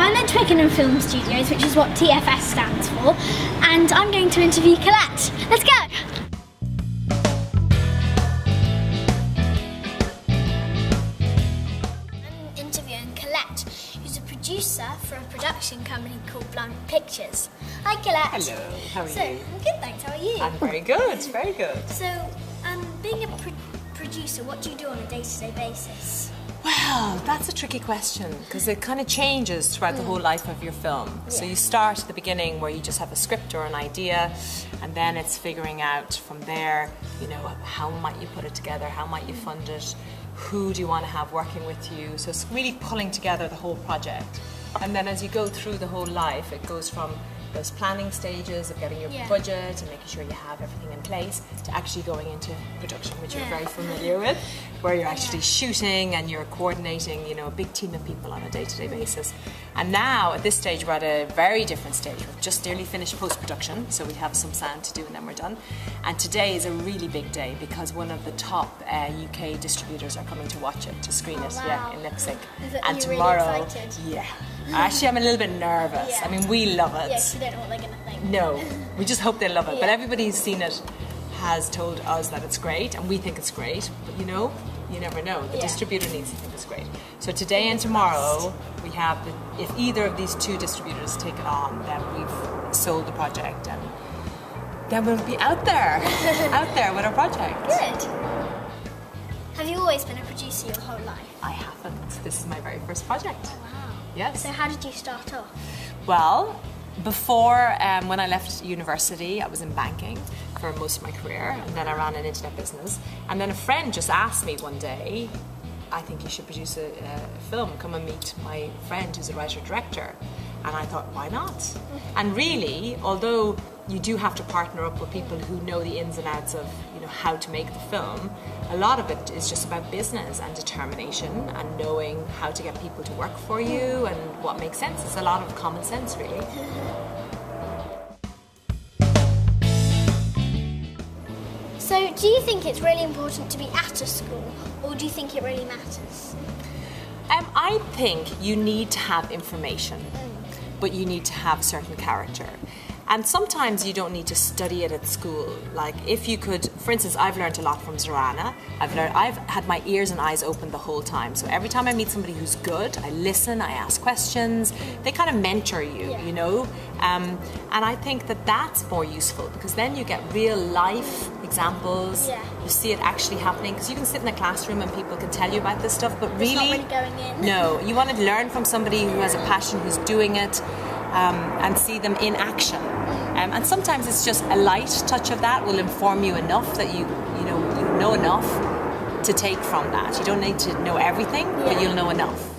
at Twickenham Film Studios, which is what TFS stands for, and I'm going to interview Colette. Let's go! I'm interviewing Colette, who's a producer for a production company called Blunt Pictures. Hi Colette. Hello, how are so, you? I'm good, thanks. How are you? I'm very good, very good. So, um, being a pro- producer, what do you do on a day-to-day basis? Well, that's a tricky question because it kind of changes throughout the whole mm. life of your film. So you start at the beginning where you just have a script or an idea, and then it's figuring out from there, you know, how might you put it together, how might you fund it, who do you want to have working with you. So it's really pulling together the whole project. And then as you go through the whole life, it goes from those planning stages of getting your Yeah. budget and making sure you have everything in place to actually going into production, which you're very familiar with, where you're actually shooting and you're coordinating, you know, a big team of people on a day-to-day basis. And now at this stage, we're at a very different stage. We've just nearly finished post-production, so we have some sound to do and then we're done. And today is a really big day because one of the top uh, UK distributors are coming to watch it, to screen it, wow. yeah, in Leipzig. Is and you really tomorrow, yeah. Actually, I'm a little bit nervous. Yeah. I mean, we love it. Yeah, 'cause don't know what they're going to think. No, we just hope they love it. But everybody who's seen it has told us that it's great, and we think it's great. But you know, you never know. The Yeah. distributor needs to think it's great. So today and tomorrow, we have. The, if either of these two distributors take it on, then we've sold the project, and then we'll be out there, out there with our project. Good. Have you always been a producer your whole life? I haven't. This is my very first project. Oh, wow. Yes. So how did you start off? Well, before um, when I left university, I was in banking for most of my career, and then I ran an internet business. And then a friend just asked me one day, "I think you should produce a, a film. Come and meet my friend who's a writer director." And I thought, why not? And really, although you do have to partner up with people who know the ins and outs of you know how to make the film, a lot of it is just about business and determination and knowing how to get people to work for you and what makes sense. It's a lot of common sense, really. So do you think it's really important to be at a school or do you think it really matters? Um, I think you need to have information, but you need to have certain character. And sometimes you don't need to study it at school. Like if you could, for instance, I've learned a lot from Zorana. I've learned, I've had my ears and eyes open the whole time. So every time I meet somebody who's good, I listen, I ask questions. They kind of mentor you, Yeah. you know. Um, and I think that that's more useful because then you get real life examples. Yeah. You see it actually happening because you can sit in a classroom and people can tell you about this stuff, but It's really, not really going in. no, you want to learn from somebody who has a passion, who's doing it, um, and see them in action. Um, and sometimes it's just a light touch of that will inform you enough that you, you know, you know enough to take from that. You don't need to know everything, Yeah. but you'll know enough.